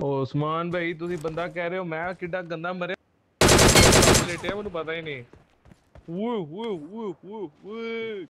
ਉਹ ਉਸਮਾਨ ਭਾਈ, ਤੁਸੀਂ ਬੰਦਾ ਕਹਿ ਰਹੇ ਹੋ, ਮੈਂ ਕਿੱਡਾ ਗੰਦਾ ਮਰਿਆ। ਲੇਟਿਆ, ਮੈਨੂੰ ਪਤਾ ਹੀ ਨਹੀਂ। ਓਏ ਓਏ ਓਏ ਓਏ।